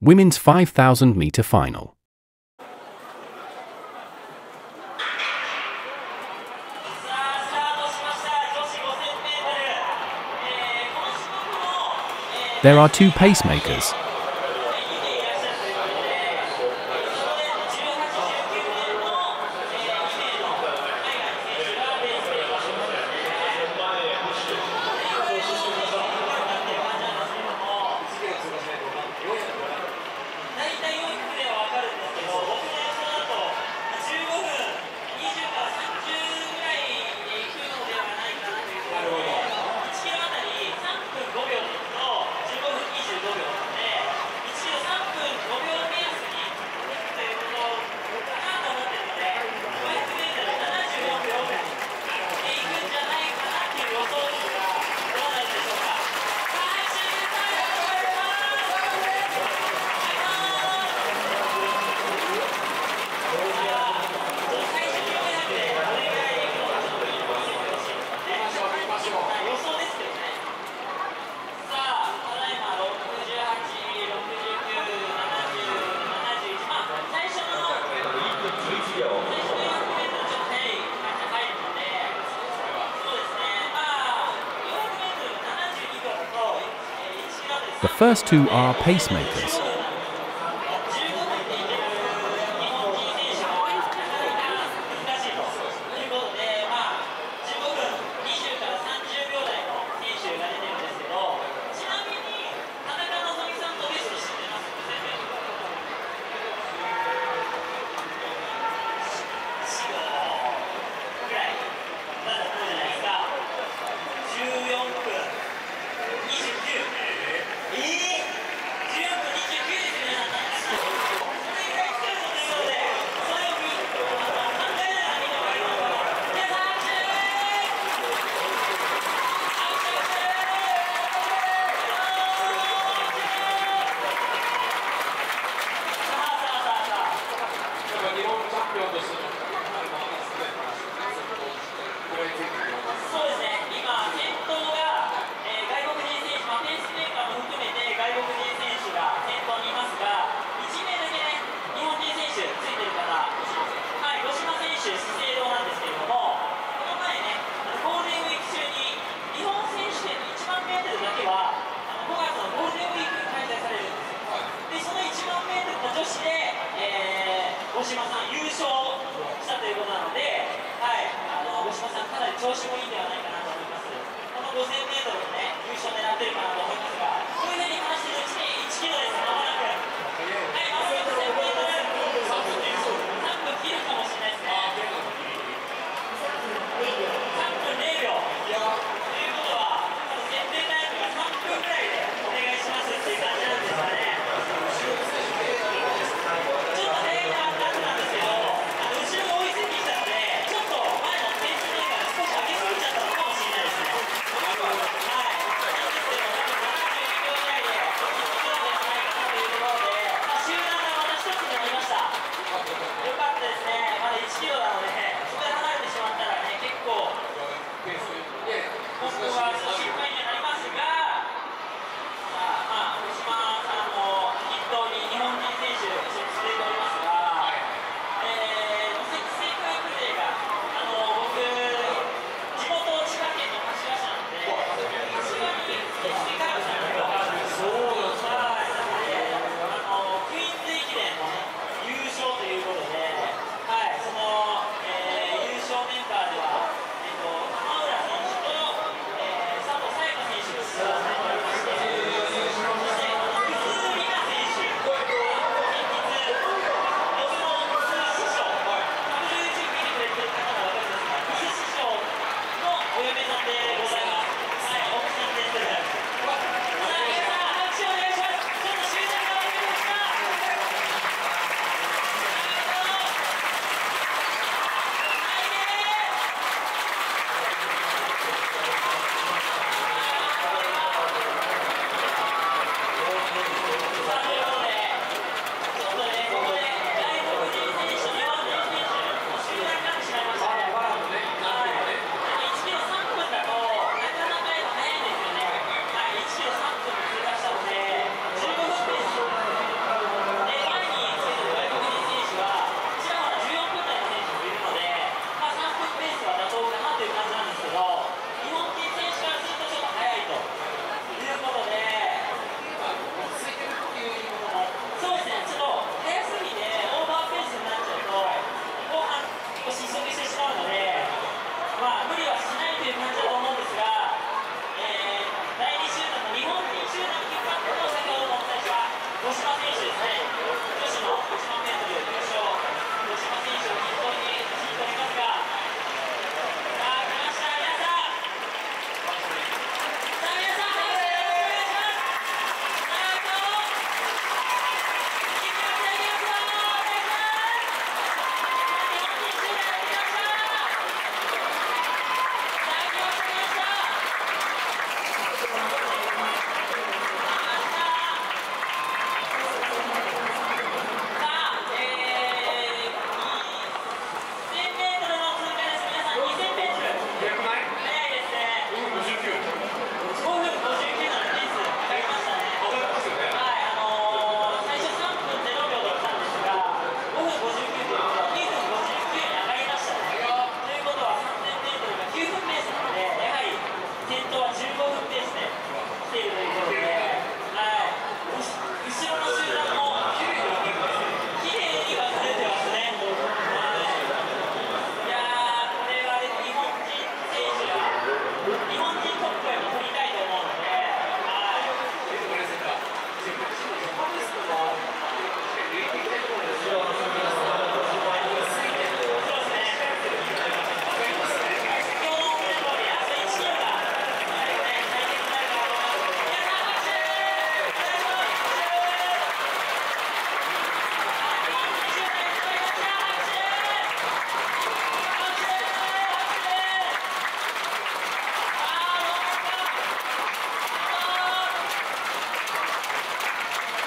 Women's 5000 meter final. There are two pacemakers. The first two are pacemakers. 調子もいいんではないかなと思います。この5000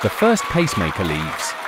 The first pacemaker leaves.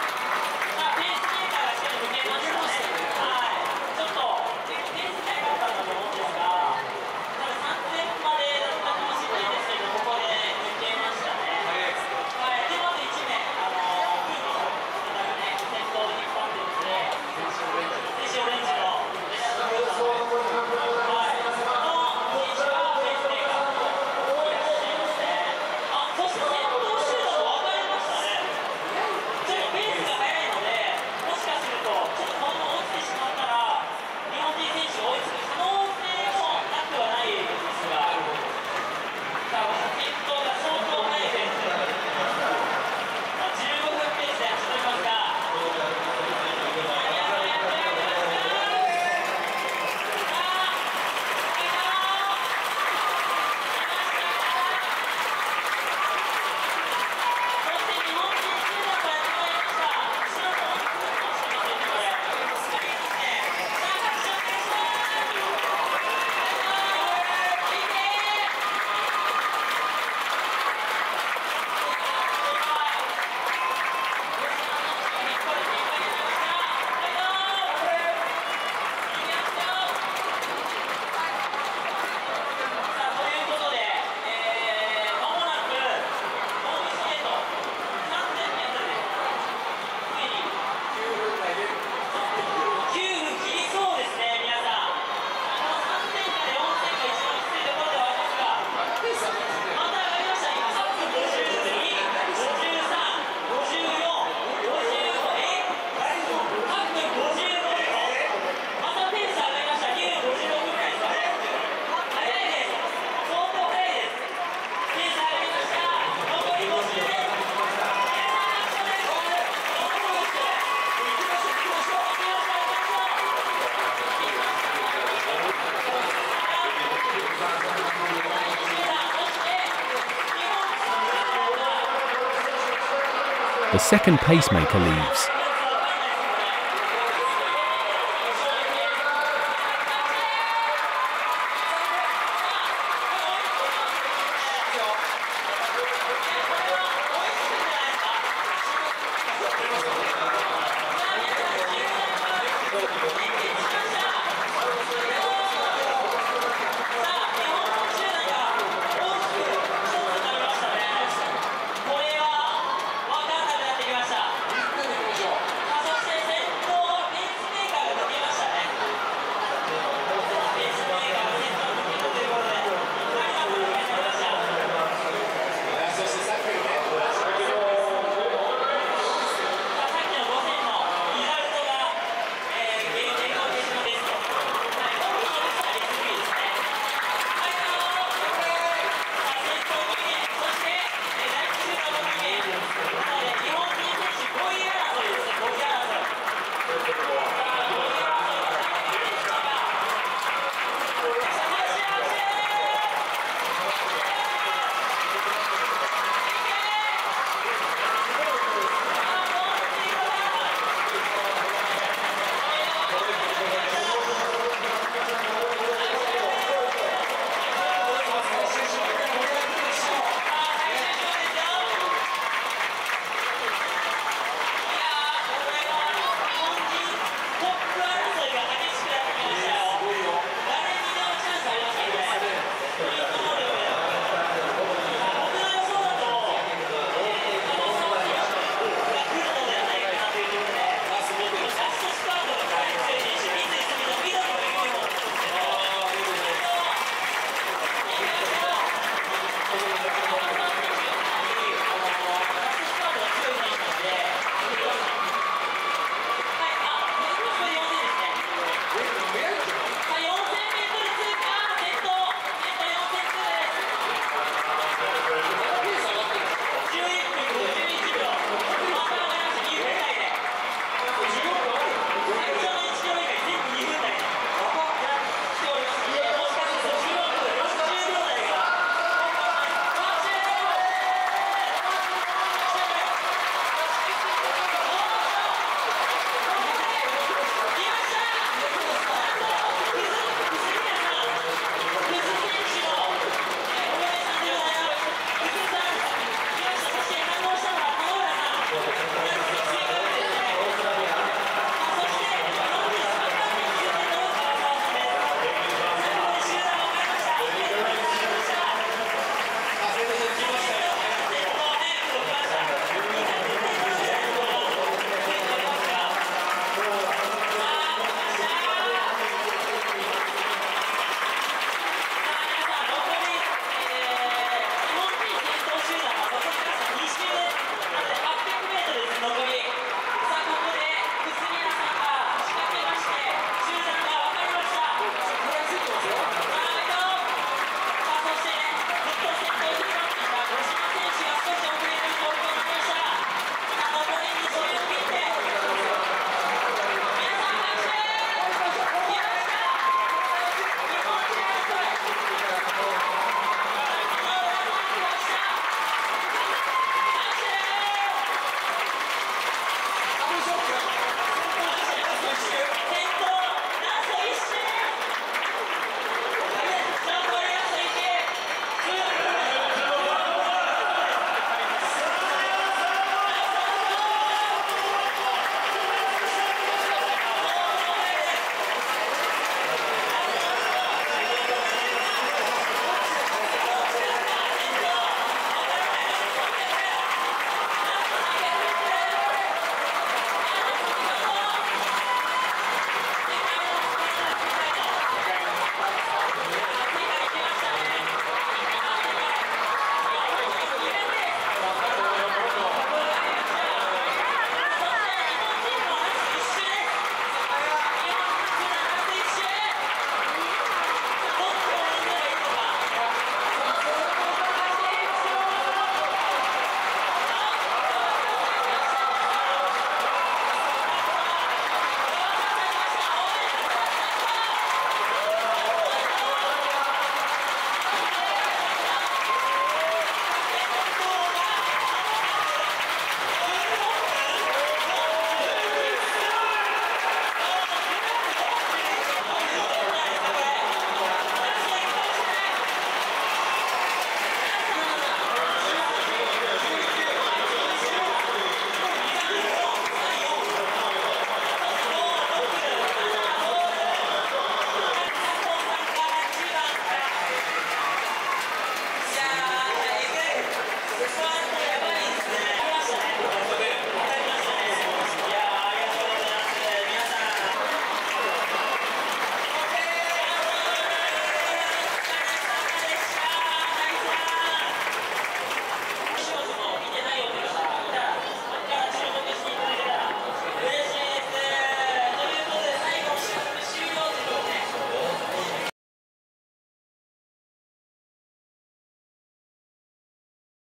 The second pacemaker leaves.